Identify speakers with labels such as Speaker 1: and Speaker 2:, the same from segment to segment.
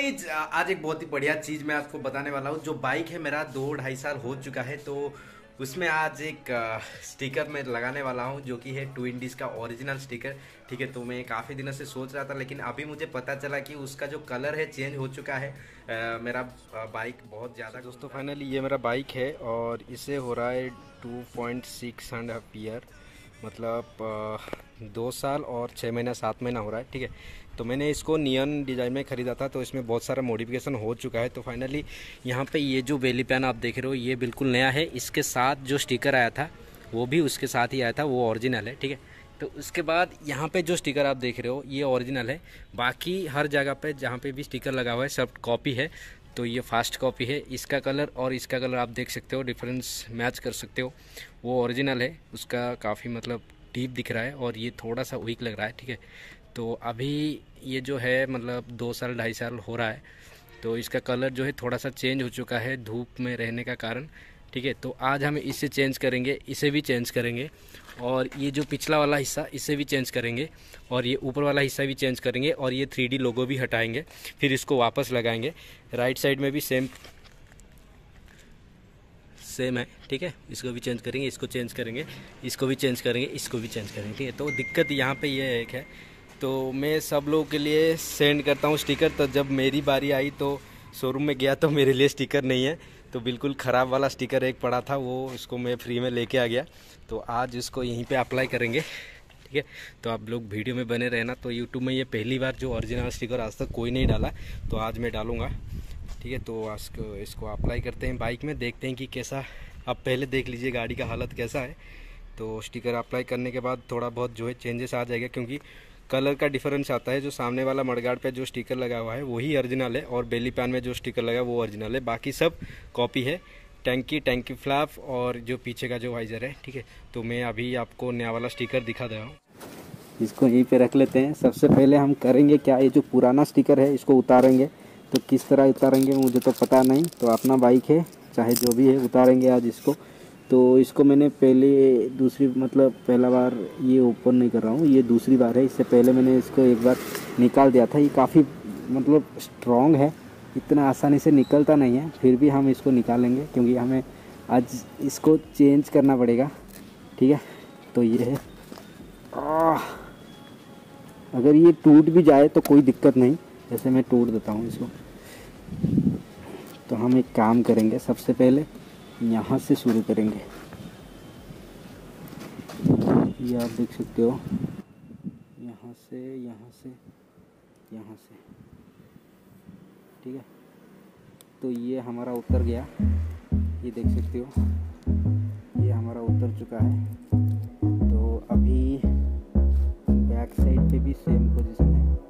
Speaker 1: Guys आज एक बहुत ही बढ़िया चीज़ मैं आपको बताने वाला हूँ। जो बाइक है मेरा दो ढाई साल हो चुका है तो उसमें आज एक स्टिकर मैं लगाने वाला हूँ जो कि है टू इंडीज का ओरिजिनल स्टिकर ठीक है तो मैं काफ़ी दिनों से सोच रहा था लेकिन अभी मुझे पता चला कि उसका जो कलर है चेंज हो चुका है। आ, मेरा बाइक बहुत ज़्यादा दोस्तों फाइनली ये मेरा बाइक है और इसे हो रहा है two point six and year मतलब दो साल और छः महीना सात महीना हो रहा है ठीक है। तो मैंने इसको नियन डिज़ाइन में ख़रीदा था तो इसमें बहुत सारा मॉडिफिकेशन हो चुका है। तो फाइनली यहाँ पे ये जो बेली पैन आप देख रहे हो, ये बिल्कुल नया है। इसके साथ जो स्टिकर आया था, वो भी उसके साथ ही आया था, वो ओरिजिनल है, ठीक है? तो उसके बाद यहाँ पे जो स्टिकर आप देख रहे हो, ये ओरिजिनल है। बाकी हर जगह पे जहाँ पे भी स्टिकर लगा हुआ है, सब कॉपी है। तो ये फास्ट कॉपी है। इसका कलर और इसका कलर आप देख सकते हो डिफरेंस मैच कर सकते हो। वो ओरिजिनल है। उसका काफ़ी मतलब डीप दिख रहा है और ये थोड़ा सा वीक लग रहा है, ठीक है? तो अभी ये जो है मतलब दो साल, ढाई साल हो रहा है तो इसका कलर जो है थोड़ा सा चेंज हो चुका है धूप में रहने का कारण, ठीक है? तो आज हम इसे चेंज करेंगे, इसे भी चेंज करेंगे, और ये जो पिछला वाला हिस्सा, इसे भी चेंज करेंगे, और ये ऊपर वाला हिस्सा भी चेंज करेंगे, और ये थ्री लोगो भी हटाएँगे, फिर इसको वापस लगाएँगे। राइट साइड में भी सेम सेम है, ठीक है? इसको भी चेंज करेंगे, इसको चेंज करेंगे, इसको भी चेंज करेंगे, इसको भी चेंज करेंगे, ठीक है? तो दिक्कत यहाँ पे ये एक है तो मैं सब लोगों के लिए सेंड करता हूँ स्टिकर तो जब मेरी बारी आई तो शोरूम में गया तो मेरे लिए स्टिकर नहीं है। तो बिल्कुल ख़राब वाला स्टिकर एक पड़ा था, वो इसको मैं फ्री में लेके आ गया। तो आज इसको यहीं पे अप्लाई करेंगे, ठीक है? तो आप लोग वीडियो में बने रहना। तो यूट्यूब में ये पहली बार जो ओरिजिनल स्टिकर आज तक कोई नहीं डाला तो आज मैं डालूँगा, ठीक है? तो आज इसको अप्लाई करते हैं बाइक में, देखते हैं कि कैसा, आप पहले देख लीजिए गाड़ी का हालत कैसा है। तो स्टिकर अप्लाई करने के बाद थोड़ा बहुत जो है चेंजेस आ जाएगा, क्योंकि कलर का डिफरेंस आता है, जो सामने वाला मडगाड़ पे जो स्टिकर लगा हुआ है, वही ओरिजिनल है और बेली पैन में जो स्टिकर लगा वो ओरिजिनल है। बाकी सब कॉपी है। टैंकी टैंकी फ्लैप और जो पीछे का जो वाइजर है, ठीक है? तो मैं अभी आपको नया वाला स्टिकर दिखा दे रहा हूँ। इसको यहीं पे रख लेते हैं। सबसे पहले हम करेंगे क्या? ये जो पुराना स्टिकर है, इसको उतारेंगे। तो किस तरह उतारेंगे मुझे तो पता नहीं। तो अपना बाइक है, चाहे जो भी है, उतारेंगे आज इसको। तो इसको मैंने पहले दूसरी मतलब पहला बार ये ओपन नहीं कर रहा हूँ, ये दूसरी बार है। इससे पहले मैंने इसको एक बार निकाल दिया था। ये काफ़ी मतलब स्ट्रॉन्ग है। इतना आसानी से निकलता नहीं है। फिर भी हम इसको निकालेंगे, क्योंकि हमें आज इसको चेंज करना पड़ेगा। ठीक है? तो ये है। अगर ये टूट भी जाए तो कोई दिक्कत नहीं। जैसे मैं टूट देता हूँ इसको। तो हम एक काम करेंगे, सबसे पहले यहाँ से शुरू करेंगे। ये आप देख सकते हो। यहाँ से यहाँ से यहाँ से। ठीक है? तो ये हमारा उतर गया। ये देख सकते हो। ये हमारा उतर चुका है। तो अभी बैक साइड पे भी सेम पोजीशन है।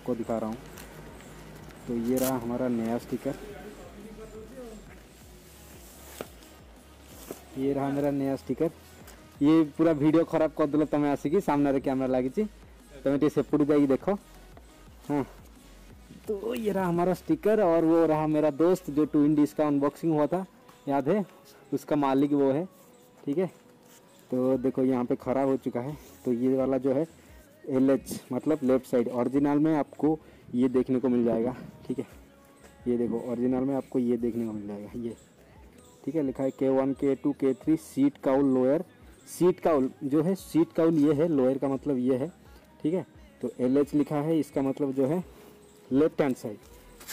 Speaker 1: आपको दिखा रहा हूँ। तो ये रहा हमारा नया स्टिकर। ये रहा मेरा नया स्टिकर। ये पूरा वीडियो खराब कर दिल तुम आसिक सामने रे कैमरा लगी तुम्हें टे सेपट जा देख। हाँ। तो ये रहा हमारा स्टिकर और वो रहा मेरा दोस्त जो टू इंडीज़ का अनबॉक्सिंग हुआ था, याद है? उसका मालिक वो है, ठीक है? तो देखो यहाँ पे खराब हो चुका है। तो ये वाला जो है एल एच मतलब लेफ़्ट साइड। ओरिजिनल में आपको ये देखने को मिल जाएगा, ठीक है? ये देखो, ओरिजिनल में आपको ये देखने को मिल जाएगा, ये। ठीक है, लिखा है के वन के टू के three seat cowl lower seat cowl जो है सीट काउल ये है लोअर का मतलब ये है, ठीक है? तो एल एच लिखा है, इसका मतलब जो है लेफ़्ट हैंड साइड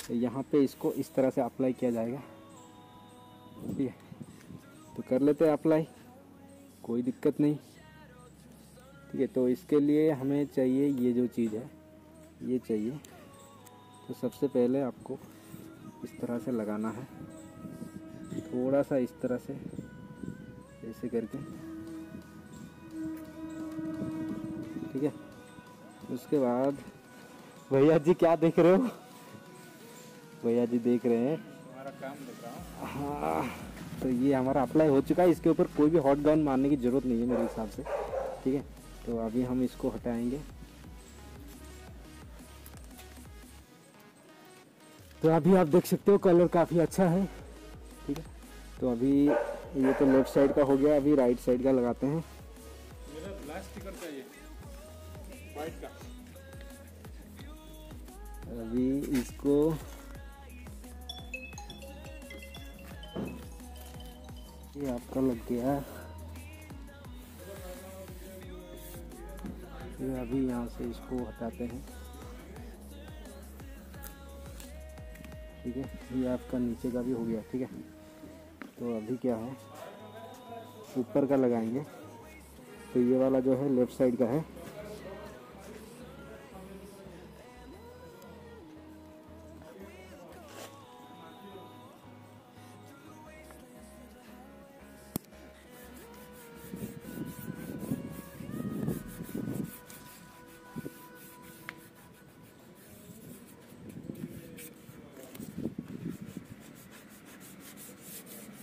Speaker 1: तो यहाँ पे इसको इस तरह से अप्लाई किया जाएगा, ठीक है? तो कर लेते हैं अप्लाई कोई दिक्कत नहीं। ठीक है तो इसके लिए हमें चाहिए ये जो चीज़ है ये चाहिए। तो सबसे पहले आपको इस तरह से लगाना है। थोड़ा सा इस तरह से ऐसे करके। ठीक है उसके बाद भैया जी क्या देख रहे हो? भैया जी देख रहे हैं।
Speaker 2: हमारा काम देख रहा हूँ।
Speaker 1: हाँ तो ये हमारा अप्लाई हो चुका है इसके ऊपर कोई भी हॉट गन मारने की ज़रूरत नहीं है मेरे हिसाब से। ठीक है तो अभी हम इसको हटाएँगे। तो अभी आप देख सकते हो कलर काफ़ी अच्छा है ठीक है? तो अभी ये तो लेफ़्ट साइड का हो गया अभी राइट साइड का लगाते हैं।
Speaker 2: मेरा लास्ट स्टिकर चाहिए वाइट का।
Speaker 1: अभी इसको ये आपका लग गया। ये अभी यहाँ से इसको हटाते हैं। ठीक है, ये आपका नीचे का भी हो गया, ठीक है। तो अभी क्या है, ऊपर का लगाएँगे। तो ये वाला जो है, लेफ़्ट साइड का है।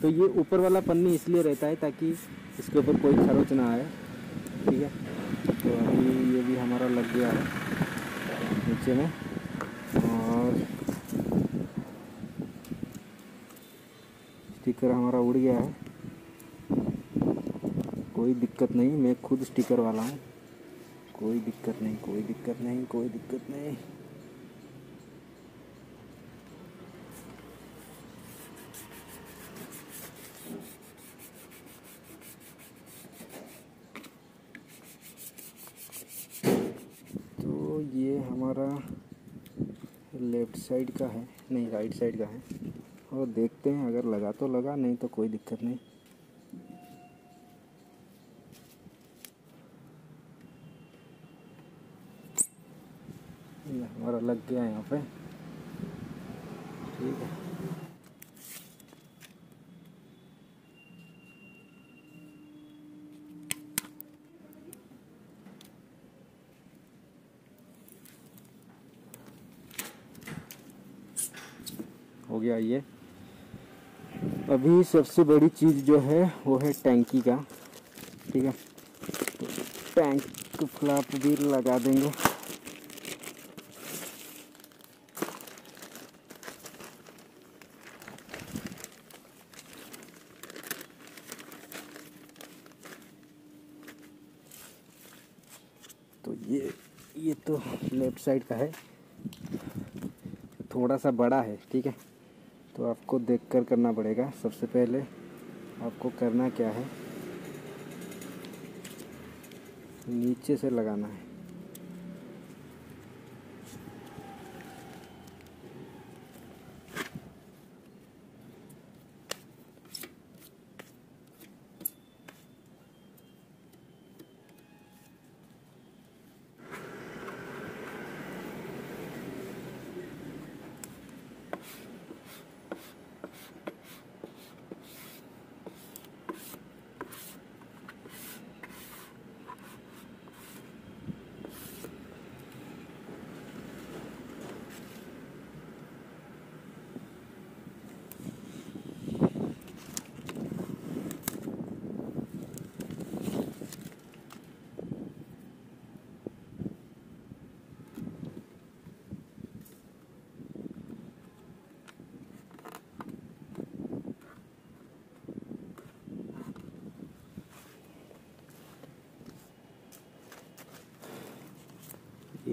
Speaker 1: तो ये ऊपर वाला पन्नी इसलिए रहता है ताकि इसके ऊपर कोई खरोच ना आए। ठीक है? तो अभी ये भी हमारा लग गया है नीचे में। और स्टिकर हमारा उड़ गया है। कोई दिक्कत नहीं, मैं खुद स्टिकर वाला हूँ। कोई दिक्कत नहीं, कोई दिक्कत नहीं, कोई दिक्कत नहीं तो ये हमारा लेफ़्ट साइड का है, नहीं, राइट साइड का है। और देखते हैं, अगर लगा तो लगा, नहीं तो कोई दिक्कत नहीं। हमारा लग गया यहाँ पे। ठीक है। हो गया ये। अभी सबसे बड़ी चीज़ जो है, वो है टैंकी का, ठीक है? तो टैंक फ्लैप भी लगा देंगे। तो ये ये तो लेफ़्ट साइड का है। थोड़ा सा बड़ा है, ठीक है? तो आपको देख कर करना पड़ेगा। सबसे पहले आपको करना क्या है? नीचे से लगाना है।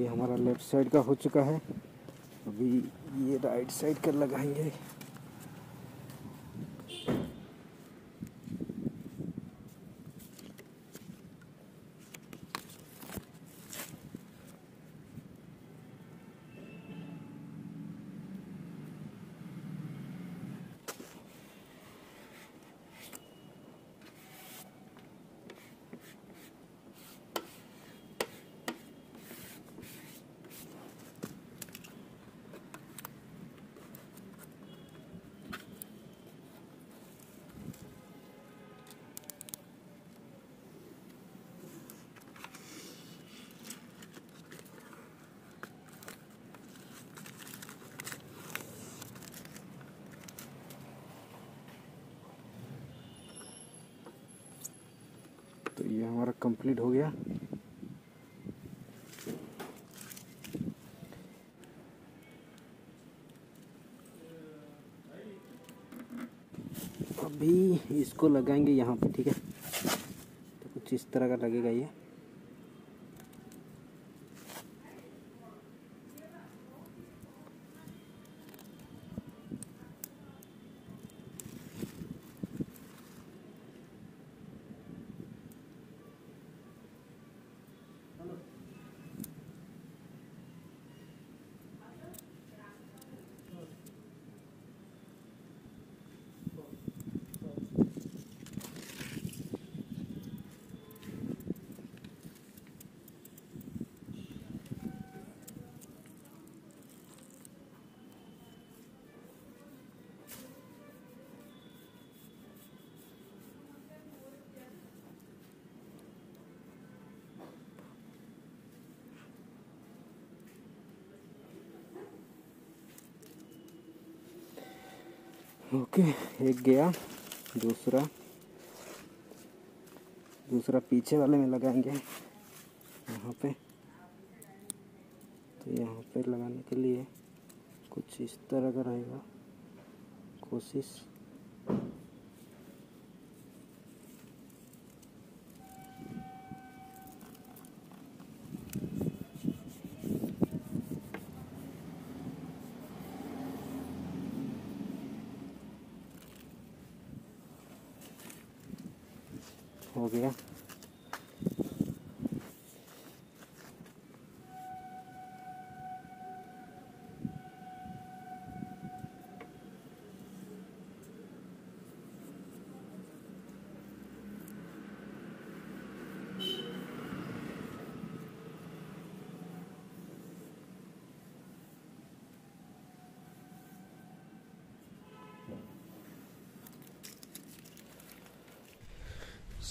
Speaker 1: ये हमारा लेफ़्ट साइड का हो चुका है। अभी ये राइट साइड का लगाएँगे। ये हमारा कंप्लीट हो गया। अभी इसको लगाएँगे यहाँ पे, ठीक है? तो कुछ इस तरह का लगेगा ये। ओके, एक गया, दूसरा। दूसरा पीछे वाले में लगाएँगे, यहाँ पे। तो यहाँ पे लगाने के लिए कुछ इस तरह का रहेगा। कोशिश। हो गया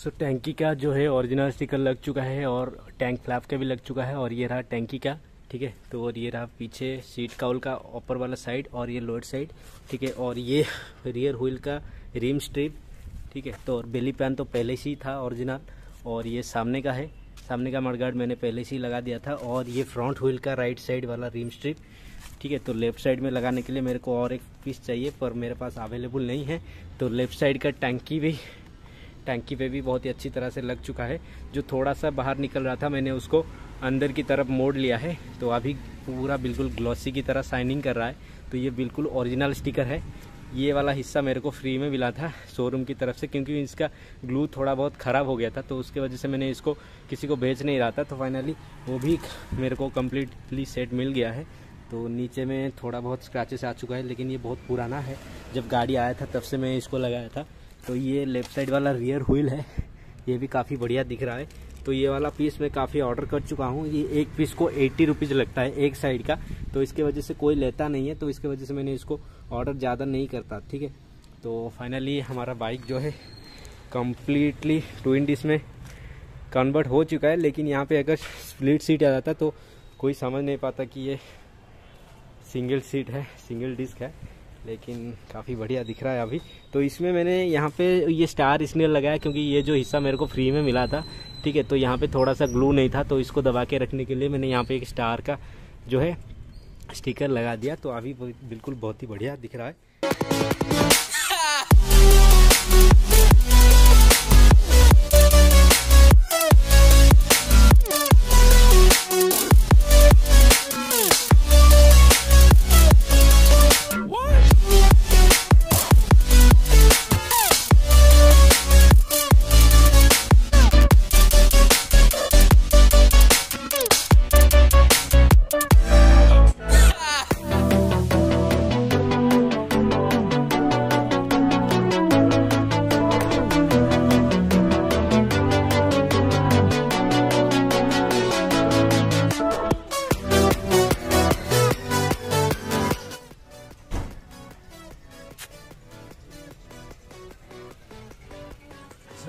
Speaker 1: सो so, टैंकी का जो है ओरिजिनल स्टिकर लग चुका है और टैंक फ्लैप का भी लग चुका है और ये रहा टैंकी का ठीक है? तो और ये रहा पीछे सीट काउल का ऊपर वाला साइड और ये लोअर साइड ठीक है? और ये रियर व्हील का रिम स्ट्रिप ठीक है? तो और बेली पैन तो पहले से ही था ओरिजिनल और ये सामने का है। सामने का मडगार्ड मैंने पहले से ही लगा दिया था और ये फ्रंट व्हील का राइट साइड वाला रिम स्ट्रिप ठीक है? तो लेफ़्ट साइड में लगाने के लिए मेरे को और एक पीस चाहिए पर मेरे पास अवेलेबल नहीं है। तो लेफ़्ट साइड का टैंकी भी टैंकी पे भी बहुत ही अच्छी तरह से लग चुका है। जो थोड़ा सा बाहर निकल रहा था, मैंने उसको अंदर की तरफ़ मोड़ लिया है। तो अभी पूरा बिल्कुल ग्लॉसी की तरह शाइनिंग कर रहा है। तो ये बिल्कुल ओरिजिनल स्टिकर है। ये वाला हिस्सा मेरे को फ्री में मिला था शोरूम की तरफ़ से, क्योंकि इसका ग्लू थोड़ा बहुत ख़राब हो गया था। तो उसके वजह से मैंने इसको किसी को बेच नहीं रहा था। तो फाइनली वो भी मेरे को कम्प्लीटली सेट मिल गया है। तो नीचे में थोड़ा बहुत स्क्रैचेस आ चुका है, लेकिन ये बहुत पुराना है। जब गाड़ी आया था, तब से मैं इसको लगाया था। तो ये लेफ़्ट साइड वाला रियर व्हील है। ये भी काफ़ी बढ़िया दिख रहा है। तो ये वाला पीस मैं काफ़ी ऑर्डर कर चुका हूँ। ये एक पीस को एट्टी रुपीज़ लगता है एक साइड का। तो इसके वजह से कोई लेता नहीं है तो इसके वजह से मैंने इसको ऑर्डर ज़्यादा नहीं करता, ठीक है? तो फाइनली हमारा बाइक जो है कम्प्लीटली ट्विन में कन्वर्ट हो चुका है। लेकिन यहाँ पे अगर स्प्लिट सीट आ जाता तो कोई समझ नहीं पाता कि ये सिंगल सीट है सिंगल डिस्क है। लेकिन काफ़ी बढ़िया दिख रहा है अभी। तो इसमें मैंने यहाँ पे ये स्टार इसलिए लगाया क्योंकि ये जो हिस्सा मेरे को फ्री में मिला था, ठीक है तो यहाँ पे थोड़ा सा ग्लू नहीं था तो इसको दबा के रखने के लिए मैंने यहाँ पे एक स्टार का जो है स्टिकर लगा दिया। तो अभी बिल्कुल बहुत ही बढ़िया दिख रहा है।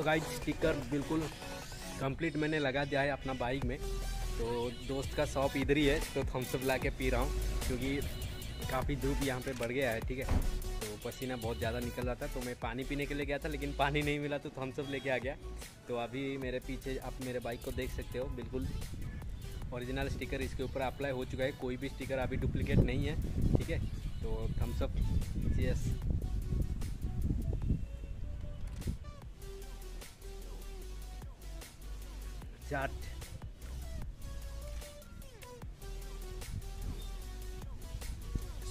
Speaker 1: सो गाइस स्टिकर बिल्कुल कंप्लीट मैंने लगा दिया है अपना बाइक में। तो दोस्त का शॉप इधर ही है तो थम्सअप ला के पी रहा हूँ, क्योंकि काफ़ी धूप यहाँ पे बढ़ गया है, ठीक है? तो पसीना बहुत ज़्यादा निकल रहा था तो मैं पानी पीने के लिए गया था, लेकिन पानी नहीं मिला तो थम्स अप लेके आ गया। तो अभी मेरे पीछे आप मेरे बाइक को देख सकते हो, बिल्कुल ओरिजिनल स्टिकर इसके ऊपर अप्लाई हो चुका है, कोई भी स्टिकर अभी डुप्लीकेट नहीं है, ठीक है? तो थम्स अप यस चाट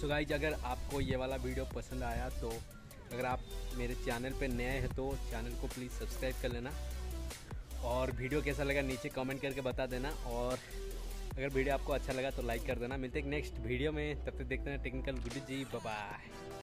Speaker 1: सो गाइज़ अगर आपको ये वाला वीडियो पसंद आया तो अगर आप मेरे चैनल पे नए हैं तो चैनल को प्लीज़ सब्सक्राइब कर लेना और वीडियो कैसा लगा नीचे कमेंट करके बता देना और अगर वीडियो आपको अच्छा लगा तो लाइक कर देना। मिलते हैं नेक्स्ट वीडियो में। तब तक देखते हैं टेक्निकल गुड जी बाय